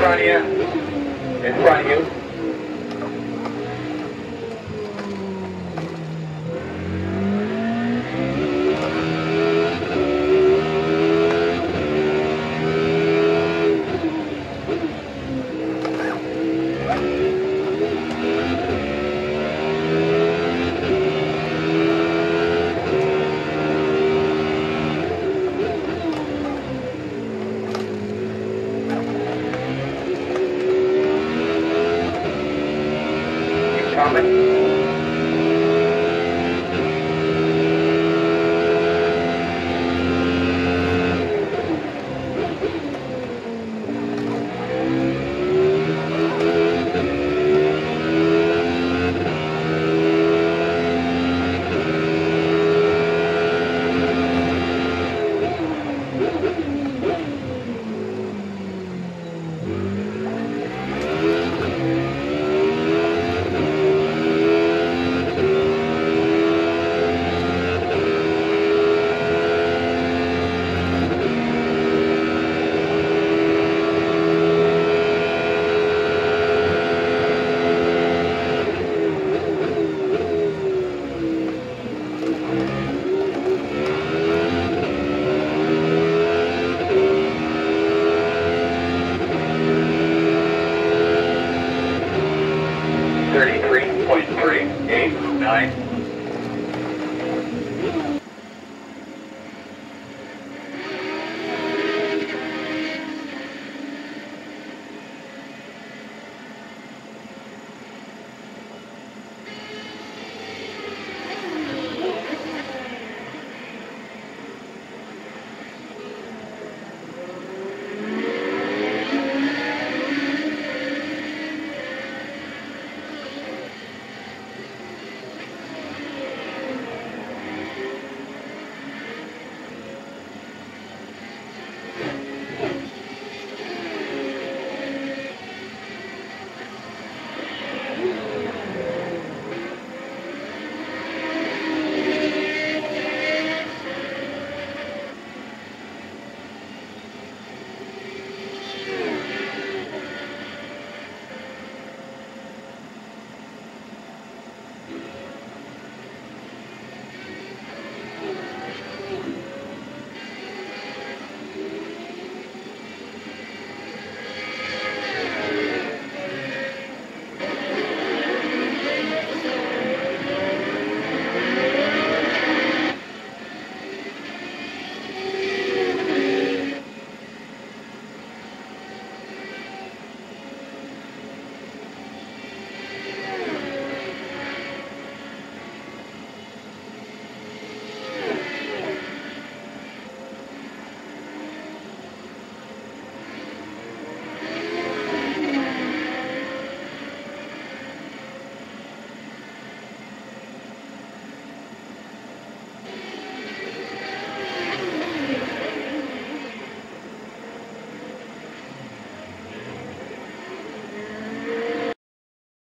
front of you. In front of you. moment. Aye.